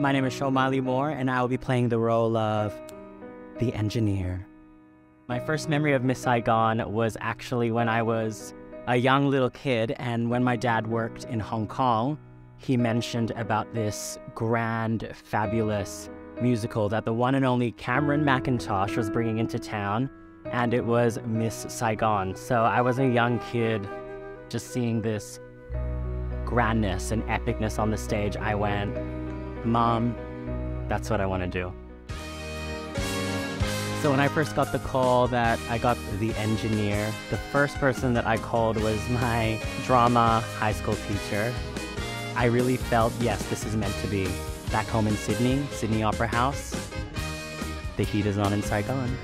My name is Seann Miley Moore, and I will be playing the role of the engineer. My first memory of Miss Saigon was actually when I was a young little kid, and when my dad worked in Hong Kong, he mentioned about this grand, fabulous musical that the one and only Cameron Mackintosh was bringing into town, and it was Miss Saigon. So I was a young kid just seeing this grandness and epicness on the stage. I went, Mom, that's what I want to do. So when I first got the call that I got the engineer, the first person that I called was my drama high school teacher. I really felt, yes, this is meant to be. Back home in Sydney, Sydney Opera House, the heat is on in Saigon.